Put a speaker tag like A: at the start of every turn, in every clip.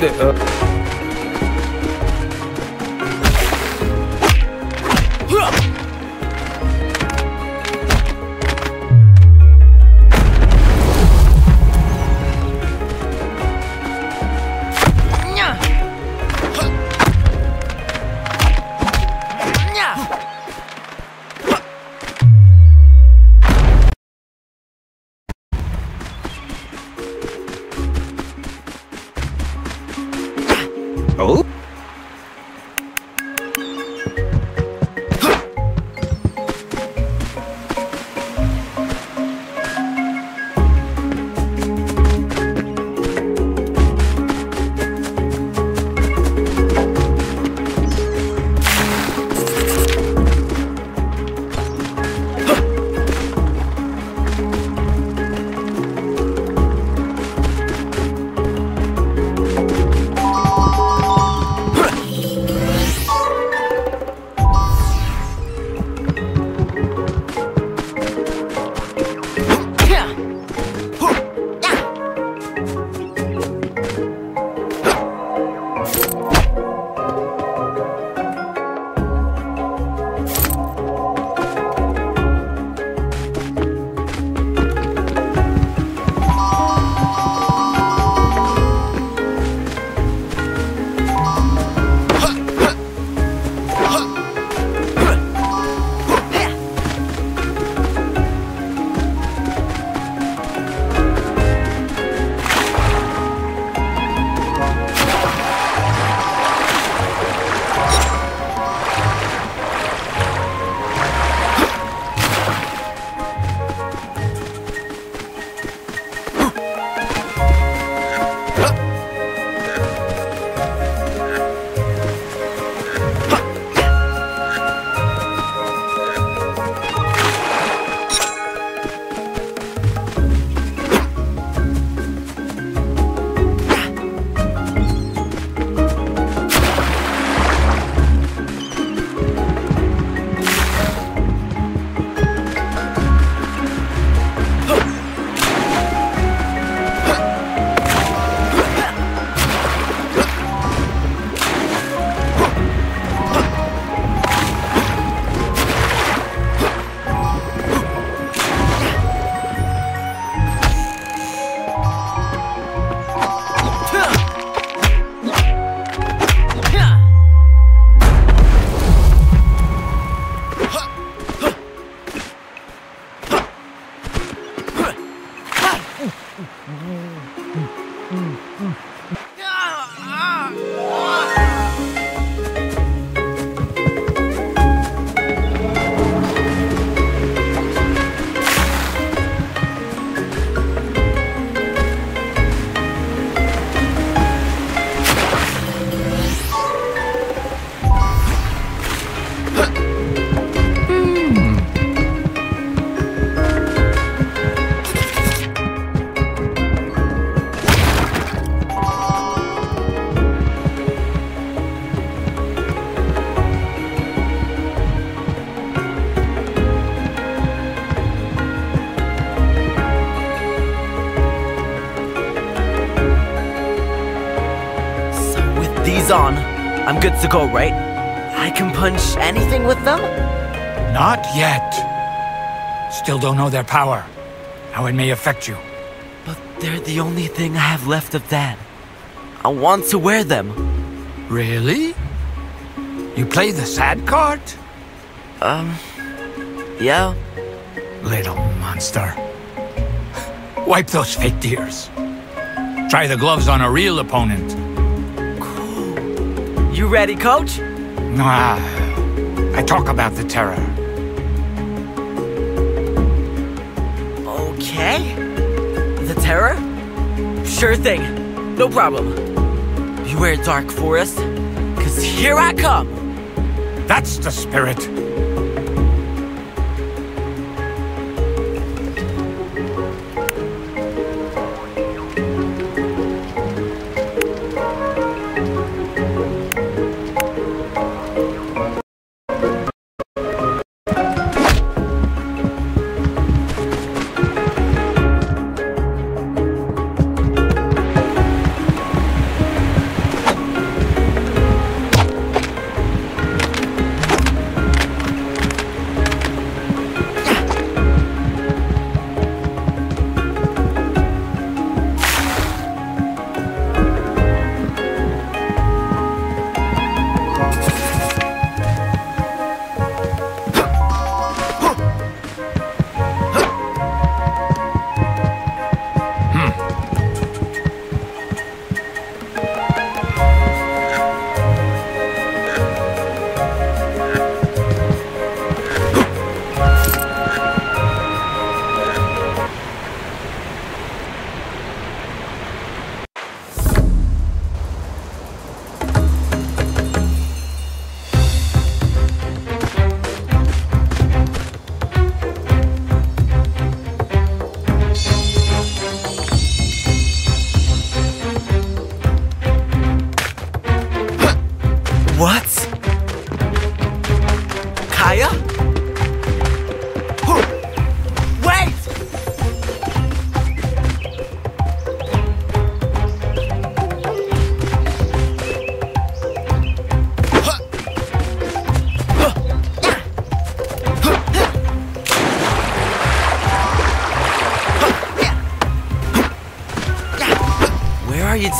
A: the, uh,
B: I'm good to go, right? I can punch anything with them?
C: Not yet. Still don't know their power. How it may affect you.
B: But they're the only thing I have left of that. I want to wear them.
C: Really? You play the sad card?
B: Um, yeah.
C: Little monster. Wipe those fake tears. Try the gloves on a real opponent.
B: You ready, coach?
C: Ah, I talk about the terror.
B: Okay. The terror? Sure thing. No problem. Beware, Dark Forest. Cause here I come!
C: That's the spirit.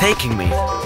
B: Taking me?